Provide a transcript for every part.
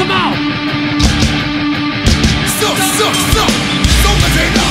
Come on! Suck, suck, suck! Suck, potato!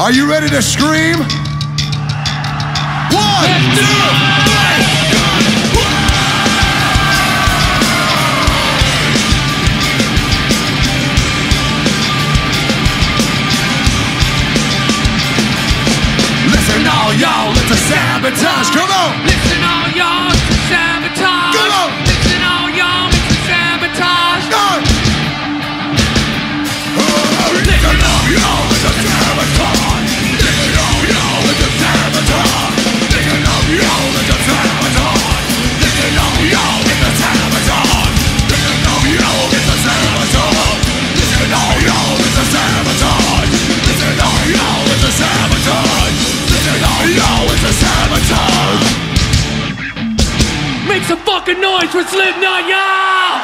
Are you ready to scream? One, two, three. Listen, all y'all, it's a sabotage. Come on. Make some fucking noise for Slipknot, y'all!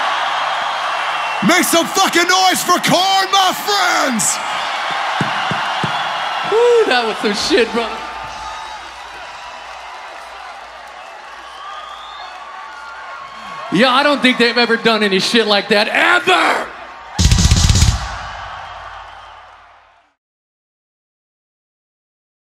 Make some fucking noise for Korn, my friends! Woo, that was some shit, brother. Yeah, I don't think they've ever done any shit like that ever!